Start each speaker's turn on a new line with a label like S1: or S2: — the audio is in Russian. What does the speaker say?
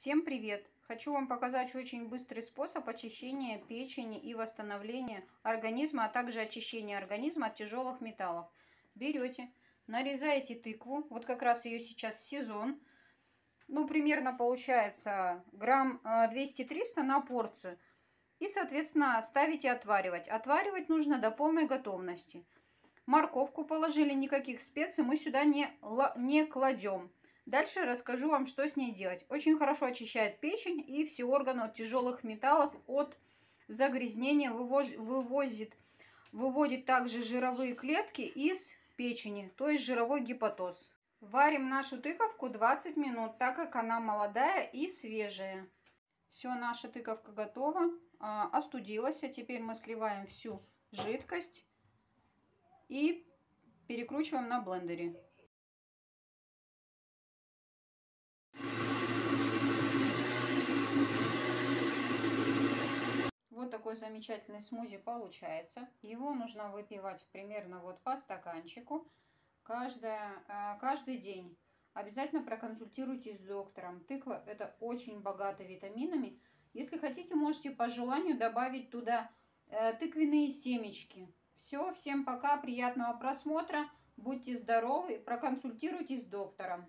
S1: Всем привет! Хочу вам показать очень быстрый способ очищения печени и восстановления организма, а также очищения организма от тяжелых металлов. Берете, нарезаете тыкву, вот как раз ее сейчас сезон, ну примерно получается грамм 200-300 э, на порцию. И, соответственно, ставите отваривать. Отваривать нужно до полной готовности. Морковку положили, никаких специй мы сюда не, не кладем. Дальше расскажу вам, что с ней делать. Очень хорошо очищает печень и все органы от тяжелых металлов, от загрязнения, вывозит, выводит также жировые клетки из печени, то есть жировой гепатоз. Варим нашу тыковку 20 минут, так как она молодая и свежая. Все, наша тыковка готова, а, остудилась, а теперь мы сливаем всю жидкость и перекручиваем на блендере. Вот такой замечательный смузи получается. Его нужно выпивать примерно вот по стаканчику каждое, э, каждый день. Обязательно проконсультируйтесь с доктором. Тыква это очень богата витаминами. Если хотите, можете по желанию добавить туда э, тыквенные семечки. Все, всем пока, приятного просмотра. Будьте здоровы, проконсультируйтесь с доктором.